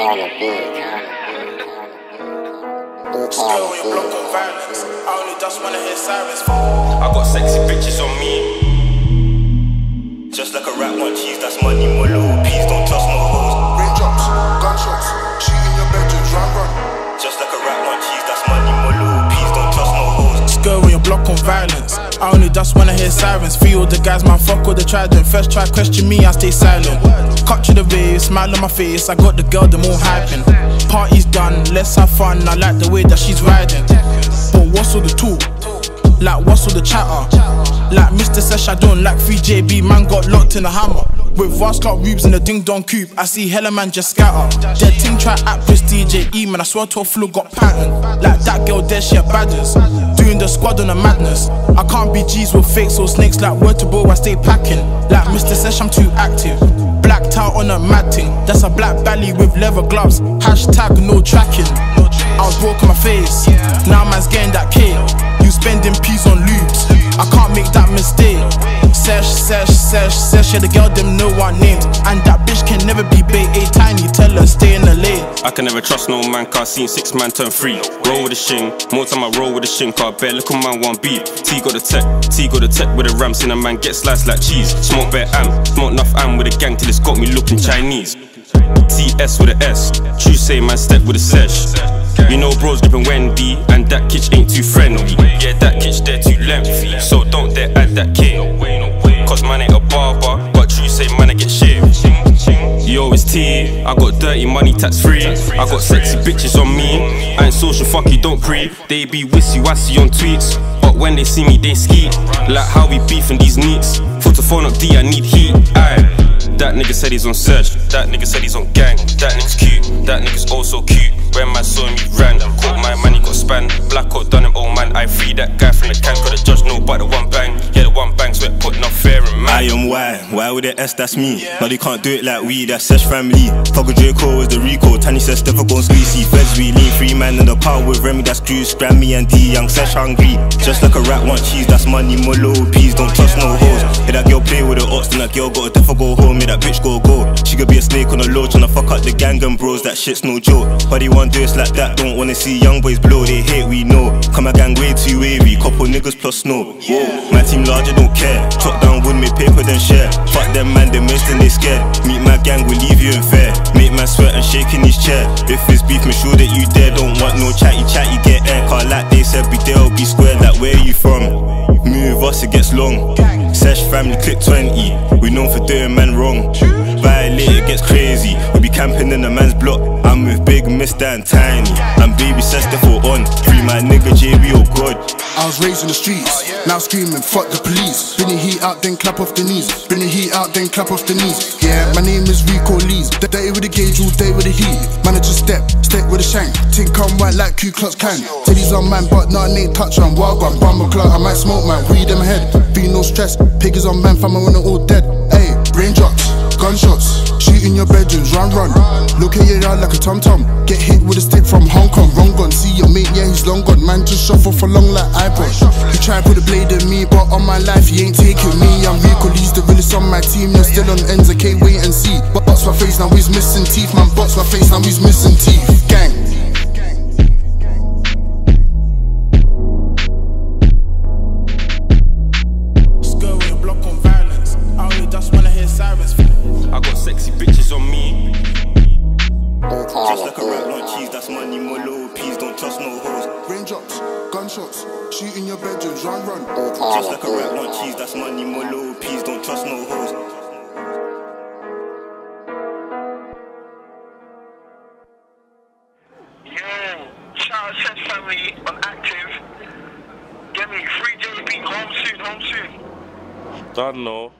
I only just wanna hear sirens. Got sexy bitches on me. Just like a rat want cheese, that's money, molo. Peas don't trust no hoes. Raindrops, gunshots, shooting your bedrooms, run, run. Just like a rat want cheese, that's money, molo. Peas don't trust no hoes. Skirt when you block on violence. I only just wanna hear sirens. Feel the guys, man, fuck with the trident. First try question me, I stay silent. Cut to the rave, smile on my face. I got the girl, them all hyping. Party's done, let's have fun. I like the way that she's riding. But what's all the talk? Like what's all the chatter? Like Mr. Sesh, I don't like 3JB, man got locked in a hammer. With vast clock rubes in the ding dong coupe, I see hella man just scatter. Dead ting try at Prestige E, man, I swear to a flu got pattern. Like that girl there, she had badges. Doing the squad on a madness. I can't be G's with fakes or snakes like word to bow, I stay packing. Like Mr. Sesh, I'm too active. Out on a mad thing. That's a black belly with leather gloves. Hashtag no tracking. Sesh, sesh. Yeah, the girl them know our names. And that bitch can never be bait. A tiny, tell her stay in the lane. I can never trust no man, cause seen six man turn free. Roll with the shing, more time I roll with the shing, car bear, look on man one beat. T got the tech, T got the tech with the ram, seen a man get sliced like cheese. Smoke bear am, smoke enough am with a gang till it's got me looking Chinese. TS with a S, true say man step with a sesh. You know bros dripping Wendy, and that kitch ain't too friendly. Yeah, that kitch there too lengthy, so don't dare add that kid. Yo, it's T. I got dirty money tax free. I got sexy bitches on me. I ain't social, fuck you, don't pre. They be wissy wassy on tweets. But when they see me, they skeet. Like how we beefing these neats. Foot to phone up D, I need heat. Aye. That nigga said he's on search. That nigga said he's on gang. That nigga's cute. That nigga's also cute. When my him, he ran. Caught my he got Black out done him, old man. I free that guy from the can. Could the judge know but the one bang. Yeah, the one bang, so it put enough fair in man. I am why, why with the S, that's me. No, they can't do it like we, that's Sesh family. Fuck a Draco was the Rico. Tanny says Steph gon' squeezy. Feds we lean, Free man in the power with Remy, that's Cruz. Grammy and D, young Sesh hungry. Just like a rat want cheese, that's money, molo. Peas, don't trust no hoes. Hit that girl play with the ox, then that girl got a death go home. Made that bitch go go. She could be a snake on the low, tryna fuck up the gang and bros, that shit's no joke. But they want us like that, don't wanna see young boys blow, they hate, we know. Come a gang way too eh? wavy, couple niggas plus snow. Whoa, my team larger, don't care. Chop down wood, make paper, then share. Fuck them man, they missed and they scared. Meet my gang, we leave you in fair. Make my sweat and shake in his chair. If it's beef, make sure that you there. Don't want no chatty chatty, get air. Car like they said, be there, be square. Like where you from? Move us, it gets long. Sesh family click 20. We known for doing man wrong. Violate, it gets crazy. We be camping in the man's block. I'm with Big Mister and Tiny. And baby the full on. Free my nigga JB, oh god. I was raised in the streets, oh, now screaming, fuck the police. Bring the heat out, then clap off the knees. Bring the heat out, then clap off the knees. Yeah, my name is Rico Lees. Dirty with the gauge, all day with the heat. Manager step, step with a shank. Tink come white like Ku Klux Klan. Titties on man, but nah, ain't touch on. Wild one, bumble clock, I might smoke man. Weed in my head, feel no stress. Pig is on man, family when they're all dead. Hey, raindrops, gunshots, shoot in your bedrooms, run, run. Look at your yard like a tom tom. Get hit with a stick from Hong Kong, wrong gun. See your mate, yeah, he's long gone. Man, just shuffle for long like iPod. He try put a blade in me, but on my life, he ain't taking me. I'm Rico Lee's the realest on my team. You're still on ends, I can't wait and see. But box my face, now he's missing teeth. Man, box my face, now he's missing teeth. Raindrops, gunshots, shoot in your bedrooms, run, run. beat. on Just like a rat the want cheese, that's money, molo. Peas, don't trust no hoes. Yo, shout out Sesh family on active. Get me free JB, home soon. Don't know.